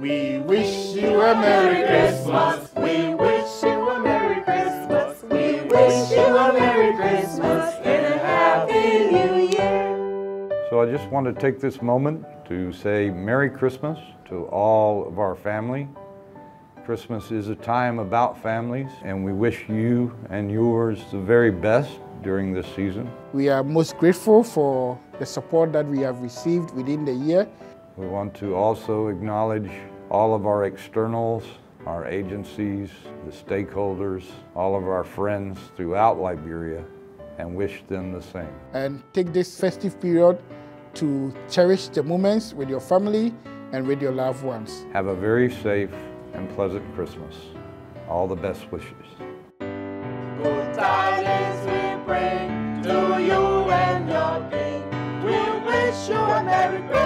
We wish you a Merry Christmas. We wish you a Merry Christmas. We wish you a Merry Christmas and a Happy New Year. So I just want to take this moment to say Merry Christmas to all of our family. Christmas is a time about families, and we wish you and yours the very best during this season. We are most grateful for the support that we have received within the year. We want to also acknowledge all of our externals, our agencies, the stakeholders, all of our friends throughout Liberia, and wish them the same. And take this festive period to cherish the moments with your family and with your loved ones. Have a very safe and pleasant Christmas. All the best wishes. Good tidings we bring to you and your king. We wish you a Merry Christmas.